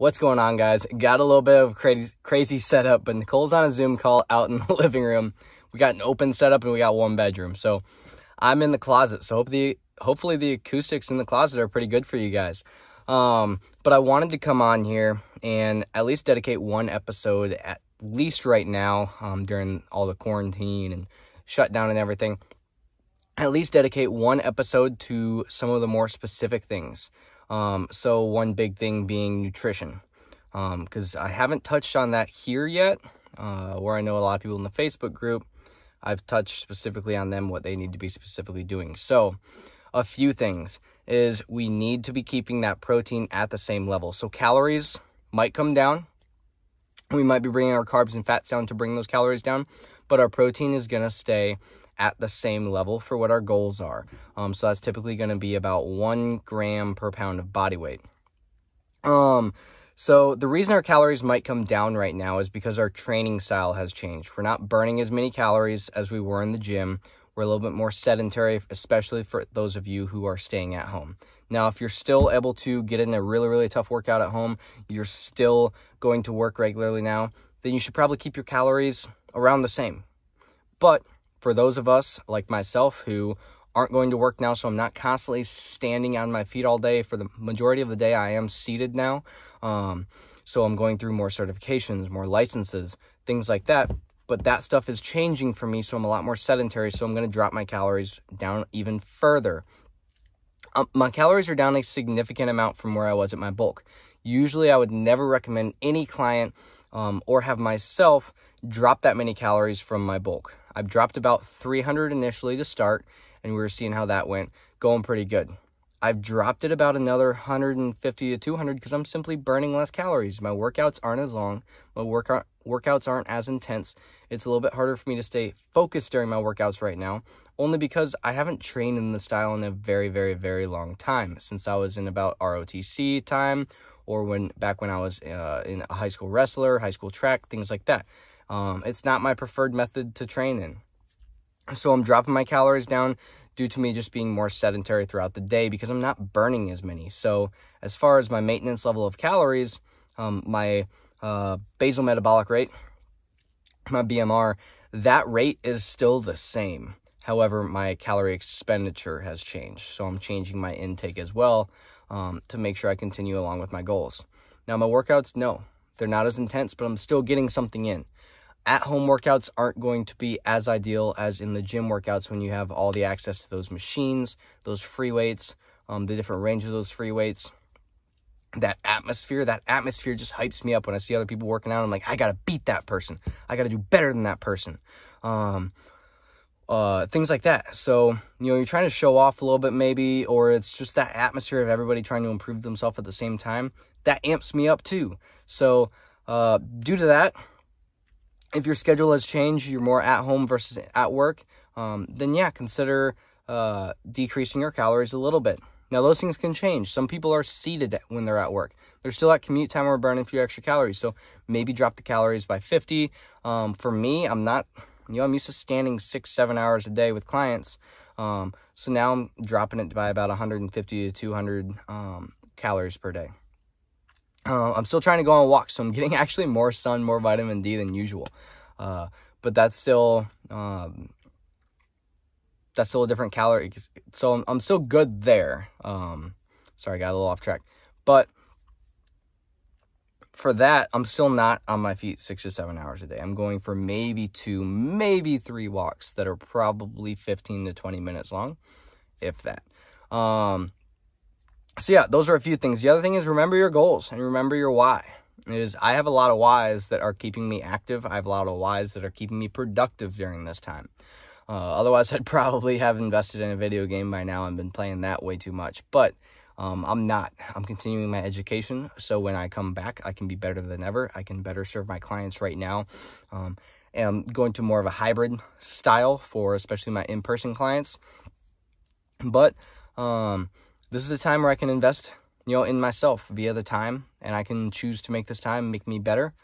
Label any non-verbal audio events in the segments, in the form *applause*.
What's going on, guys? Got a little bit of crazy, crazy setup, but Nicole's on a Zoom call out in the *laughs* living room. We got an open setup and we got one bedroom. So I'm in the closet. So hopefully, hopefully the acoustics in the closet are pretty good for you guys. Um, but I wanted to come on here and at least dedicate one episode at least right now, um, during all the quarantine and shutdown and everything. At least dedicate one episode to some of the more specific things. Um, so one big thing being nutrition. because I haven't touched on that here yet, uh, where I know a lot of people in the Facebook group. I've touched specifically on them, what they need to be specifically doing. So, a few things is we need to be keeping that protein at the same level. So, calories might come down. We might be bringing our carbs and fats down to bring those calories down, but our protein is going to stay at the same level for what our goals are. Um, so that's typically going to be about one gram per pound of body weight. Um, so the reason our calories might come down right now is because our training style has changed. We're not burning as many calories as we were in the gym. We're a little bit more sedentary, especially for those of you who are staying at home. Now, if you're still able to get in a really, really tough workout at home, you're still going to work regularly now, then you should probably keep your calories around the same. But for those of us like myself who aren't going to work now, so I'm not constantly standing on my feet all day. For the majority of the day, I am seated now. Um, so I'm going through more certifications, more licenses, things like that. But that stuff is changing for me, so I'm a lot more sedentary. So I'm going to drop my calories down even further. Um, my calories are down a significant amount from where I was at my bulk. Usually, I would never recommend any client um, or have myself drop that many calories from my bulk. I've dropped about 300 initially to start, and we were seeing how that went, going pretty good. I've dropped it about another 150 to 200 because I'm simply burning less calories. My workouts aren't as long. My workout workouts aren't as intense. It's a little bit harder for me to stay focused during my workouts right now, only because I haven't trained in the style in a very, very, very long time since I was in about ROTC time or when back when I was uh, in a high school wrestler, high school track, things like that. Um, it's not my preferred method to train in. So I'm dropping my calories down due to me just being more sedentary throughout the day because I'm not burning as many. So as far as my maintenance level of calories, um, my uh, basal metabolic rate, my BMR, that rate is still the same. However, my calorie expenditure has changed. So I'm changing my intake as well um, to make sure I continue along with my goals. Now, my workouts, no, they're not as intense, but I'm still getting something in at home workouts aren't going to be as ideal as in the gym workouts when you have all the access to those machines, those free weights, um, the different range of those free weights. That atmosphere, that atmosphere just hypes me up when I see other people working out. I'm like, I gotta beat that person. I gotta do better than that person. Um, uh, things like that. So, you know, you're trying to show off a little bit maybe, or it's just that atmosphere of everybody trying to improve themselves at the same time. That amps me up too. So, uh, due to that, if your schedule has changed, you're more at home versus at work, um, then yeah, consider uh, decreasing your calories a little bit. Now, those things can change. Some people are seated when they're at work. They're still at commute time or burning a few extra calories. So maybe drop the calories by 50. Um, for me, I'm not, you know, I'm used to standing six, seven hours a day with clients. Um, so now I'm dropping it by about 150 to 200 um, calories per day. Uh, I'm still trying to go on walks, so I'm getting *laughs* actually more sun, more vitamin D than usual. Uh, but that's still um, that's still a different calorie. So I'm, I'm still good there. Um, sorry, I got a little off track. But for that, I'm still not on my feet six to seven hours a day. I'm going for maybe two, maybe three walks that are probably 15 to 20 minutes long, if that. Um, so yeah, those are a few things. The other thing is remember your goals and remember your why. Is I have a lot of whys that are keeping me active. I have a lot of whys that are keeping me productive during this time. Uh, otherwise, *laughs* I'd probably have invested in a video game by now and been playing that way too much. But um, I'm not. I'm continuing my education. So when I come back, I can be better than ever. I can better serve my clients right now. Um, and I'm going to more of a hybrid style for especially my in person clients. But um, this is a time where I can invest, you know, in myself via the time, and I can choose to make this time make me better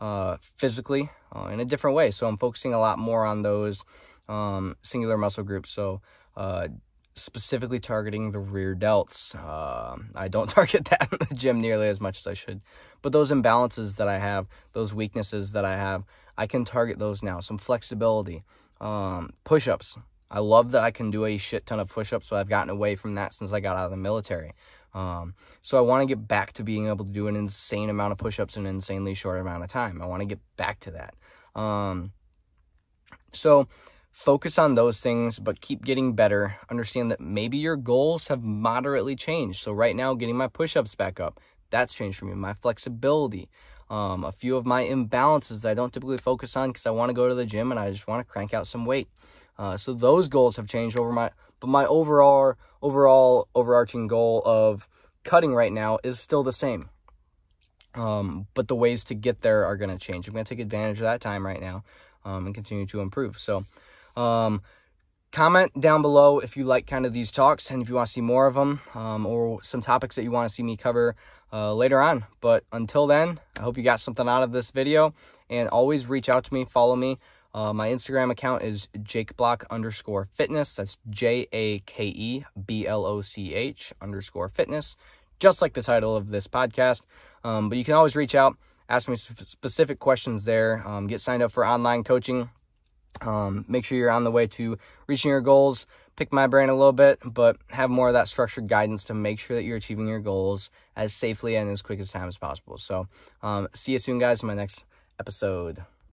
uh, physically uh, in a different way. So I'm focusing a lot more on those um, singular muscle groups. So uh, specifically targeting the rear delts. Uh, I don't *laughs* target that in the gym nearly as much as I should. But those imbalances that I have, those weaknesses that I have, I can target those now. Some flexibility, um, push ups. I love that I can do a shit ton of push ups, but I've gotten away from that since I got out of the military. Um, so I want to get back to being able to do an insane amount of push ups in an insanely short amount of time. I want to get back to that. Um, so focus on those things, but keep getting better. Understand that maybe your goals have moderately changed. So right now, getting my push-ups back up, that's changed for me. My flexibility, um, a few of my imbalances that I don't typically focus on because I want to go to the gym and I just want to crank out some weight. Uh, so those goals have changed over my, but my overall, overall overarching goal of cutting right now is still the same. Um, but the ways to get there are going to change. I'm going to take advantage of that time right now um, and continue to improve. So, um, comment down below if you like kind of these talks and if you want to see more of them um, or some topics that you want to see me cover uh, later on. But until then, I hope you got something out of this video and always reach out to me, follow me. Uh, my Instagram account is jakebloch underscore fitness. That's J A K E B L O C H underscore fitness, just like the title of this podcast. Um, but you can always reach out, ask me specific questions there, um, get signed up for online coaching. Um, make sure you're on the way to reaching your goals. Pick my brain a little bit, but have more of that structured guidance to make sure that you're achieving your goals as safely and as quick as time as possible. So, um, see you soon, guys, in my next episode.